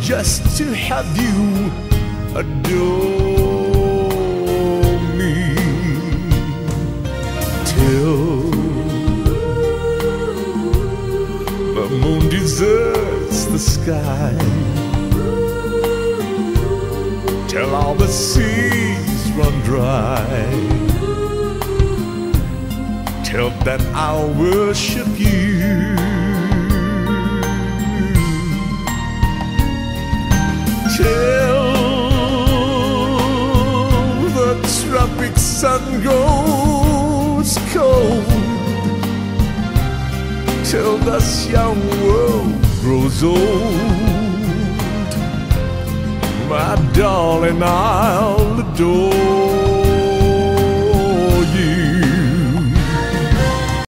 just to have you adore me till the moon deserts the sky till all the seas run dry till that I'll worship you. Sun goes cold till this young world grows old. My darling I'll adore